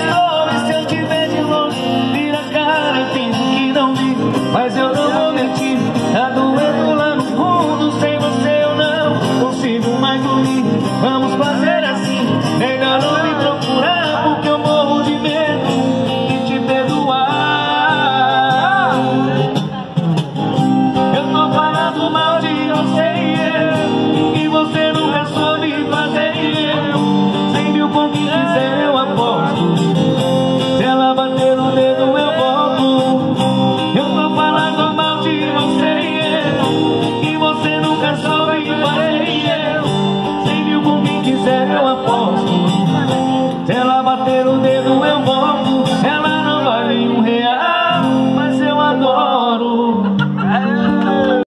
homem se eu tiver Você nunca soube que parei eu. Sempre bom que quiser eu aposto. Se ela bater o dedo